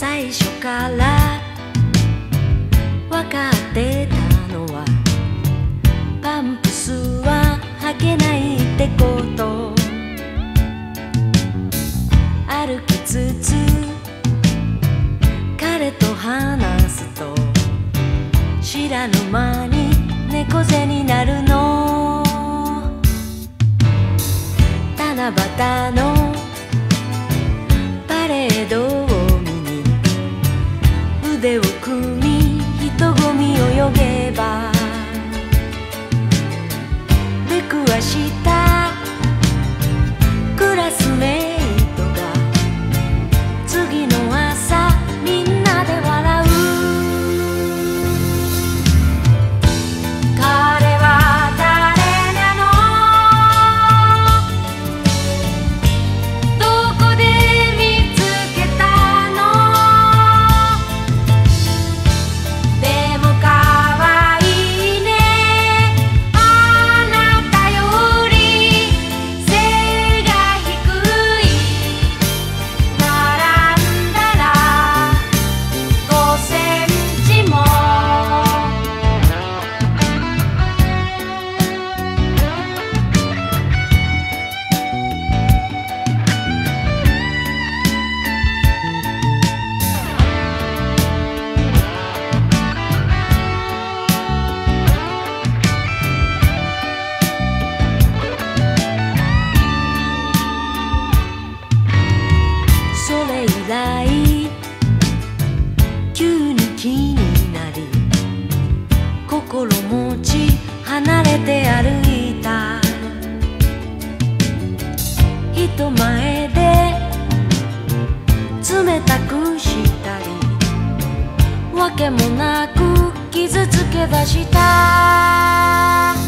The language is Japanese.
最初から分かってたのはパンプスは履けないってこととゴミ泳げば出くわしたクラスメイト心持ち離れて歩いた。人前で冷たくしたりわけもなく傷つけ出した。